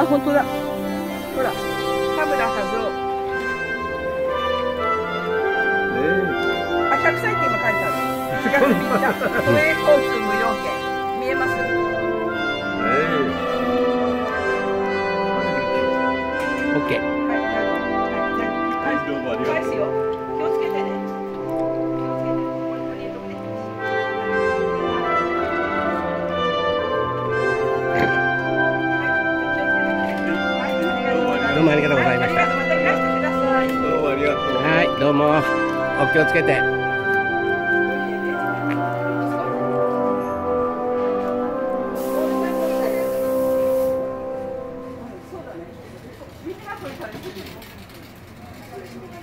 あ、本当だ。ほら、カムラハゾあ、100歳って今書いてある。4月3日、都営交通無料券。見えます？オッケー。はもありがとうございました。どうもありがとうはい、どうも。お気をつけて。